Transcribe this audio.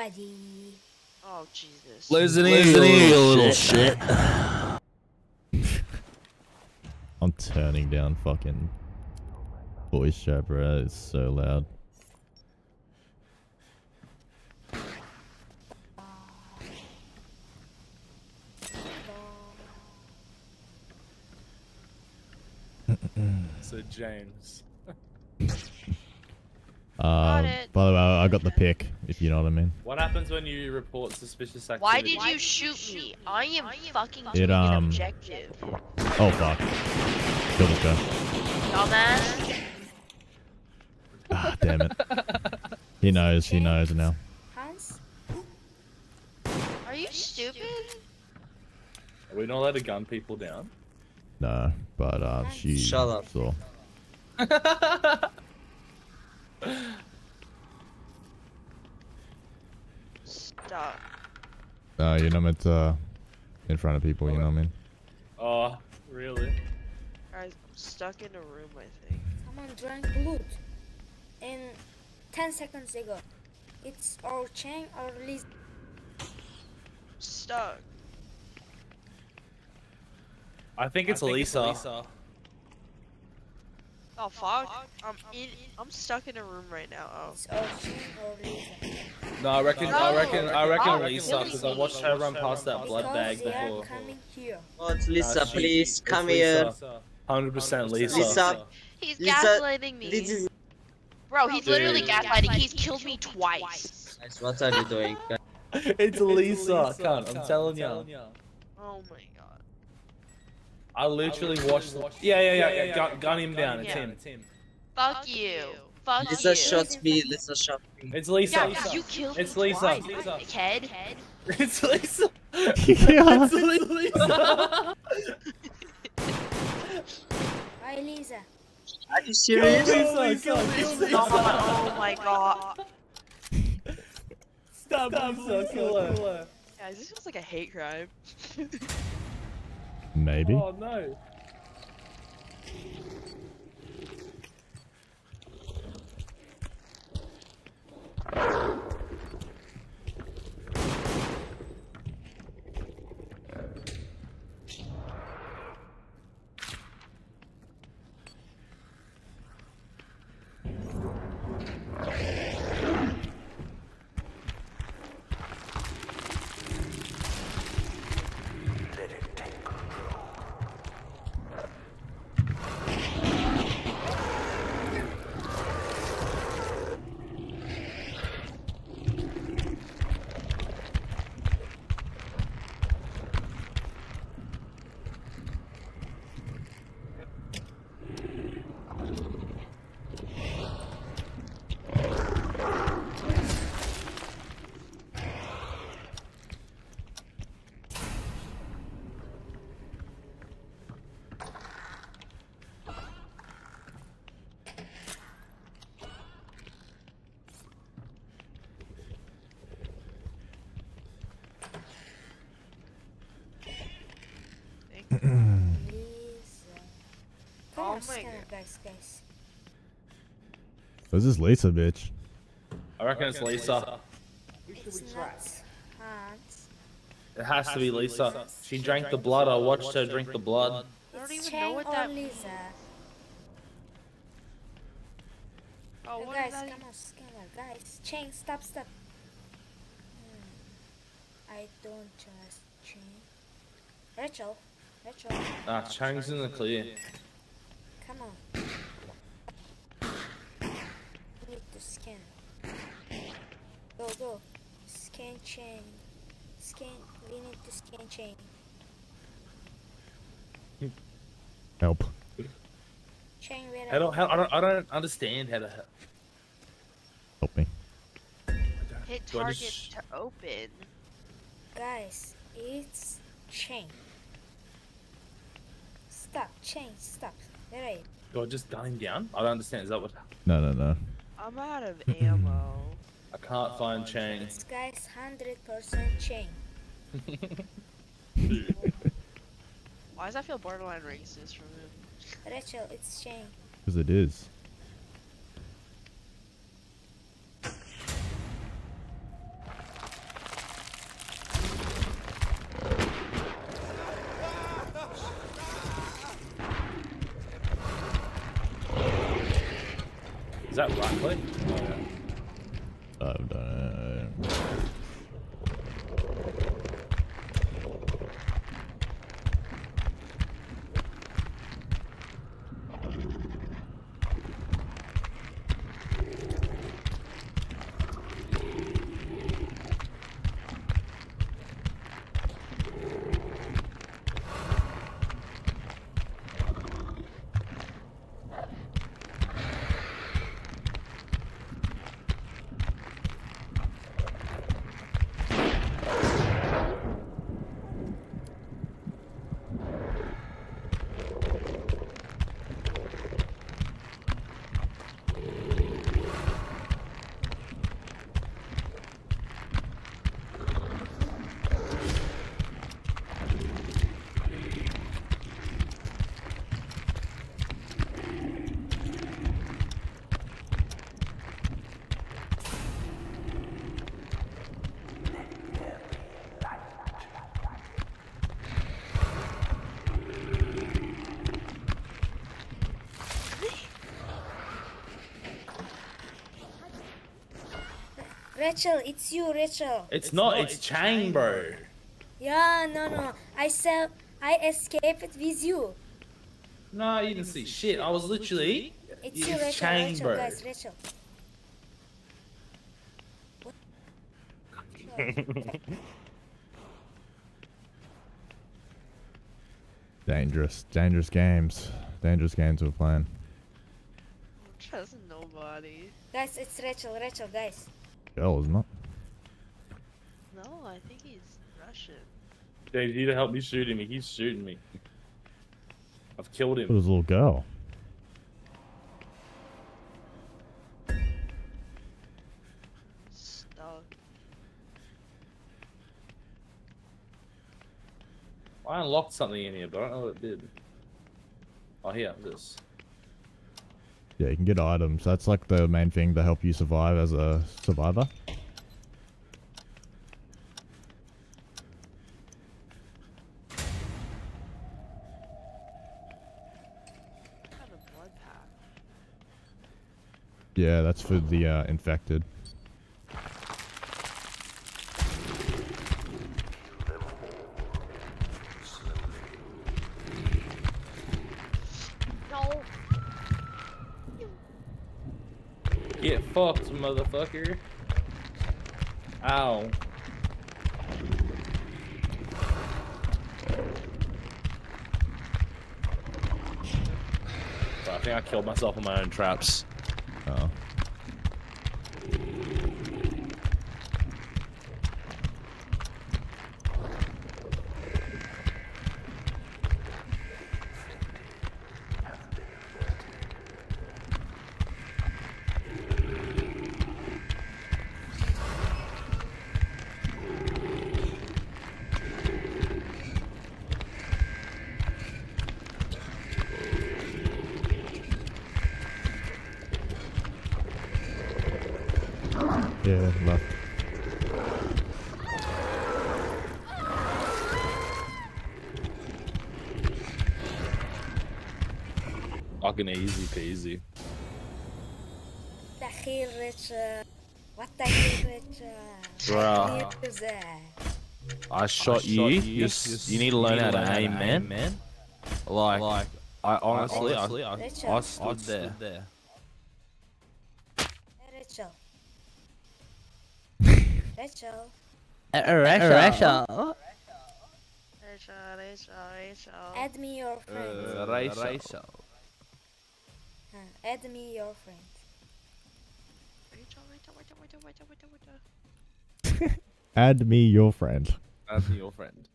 buddy. Oh Jesus. Listen here, you little shit. I'm turning down fucking voice chat, bro. It's so loud. So James. Um, by the way, I I got the pick, if you know what I mean. What happens when you report suspicious activity? Why did you shoot me? I am fucking It, doing an um, objective. Oh fuck. Kill this guy. Dumbass. Ah, damn it. He knows, he knows now. Hans? Are you stupid? Are we not allowed to gun people down? No, but uh, she Shut up. saw. Stop. Uh, you're not meant to, uh, in front of people, you know what I mean? Oh, really? Guys, I'm stuck in a room, I think. Someone drank blood. In 10 seconds ago. It's or Chang or Liz. Stuck. I think it's Lisa. Oh fuck. I'm in. I'm stuck in a room right now. Oh. It's or Chang or Lisa. No, I reckon, I reckon, I reckon Oh, Lisa, because I watched her run past that blood bag before. Oh, it's Lisa, please come Lisa. here. 100% Lisa. Lisa. He's Lisa, gaslighting me. This is Bro, he's literally gaslighting. He's killed me twice. What are you doing? it's Lisa, cunt, I'm telling you. Oh my god. I literally watched. Yeah, yeah, yeah, yeah. Gun, gun him down. It's him. Fuck you. Fuck Lisa you. shot me. Lisa shot me. It's Lisa. Yeah, 'cause you killed It's Lisa. twice, Lisa. dickhead. It's Lisa. yeah. It's Lisa. Bye, Lisa. Are you serious? Lisa, kill Lisa. Oh my god. Stop, Lisa, kill her. Guys, this feels like a hate crime. Maybe. Oh no. Oh my God. it, guys, guys. This is Lisa, bitch. I reckon it's Lisa. It's not Hans. It has to be Lisa. She drank the blood. I watched her drink the blood. I don't It's even Chang know what or that Lisa. Oh, what guys, is that? come on, scanner, guys. Chang, stop, stop. Hmm. I don't trust Chang. Rachel, Rachel, Ah, Chang's in the clear. come on. We need to scan. Go, go. Scan Chang. Scan. We need to scan Chang. Help. Chang, where I don't, you? I don't, I don't understand how to. Help Help me. Hit Do I target just- to open. Guys, it's Chang. Stop, Chang, stop. Where are you? Do I just gun him down? I don't understand. Is that what? No, no, no. I'm out of ammo. I can't find Chang. This guy's 100% Chang. Why does that feel borderline racist from him? Rachel, it's Chang. Because it is. That right click? Oh, yeah. I've done it. Rachel, it's you, Rachel. It's, not, it's chain, bro. Yeah, no, no. I saw, I escaped with you. No, you didn't see shit. I was literally. It's It's you, Rachel. chain, Rachel, bro. guys, Rachel. Dangerous, dangerous games. Dangerous games we're playing. Trust nobody. Guys, it's Rachel, Rachel, guys. Girl, isn't it? No, I think he's Russian. Dude, you need to help me shoot him. He's shooting me. I've killed him. was a little girl. Stuck. I unlocked something in here, but I don't know what it did. Oh, here, this. Yeah, you can get items. That's like the main thing to help you survive as a survivor. Kind of blood pack. Yeah, that's for the uh, infected. No. Get fucked, motherfucker. Ow. I think I killed myself in my own traps. Oh. Yeah, left. Fucking easy peasy. Dakhil, Rachel. What the hell, Rachel? Bruh. What is that? I shot you. You, s- you need to learn how to aim, man. man. Like, like, I honestly, I, Rachel. I stood there. Hey, Rachel. Uh, uh, uh, Rachel, Rachel, Rachel, Rachel. Add me your friend. Uh, Rachel. Huh, add me your friend. Rachel, Rachel, Rachel, Rachel, Rachel, Rachel, Rachel. Add me your friend. That's your friend.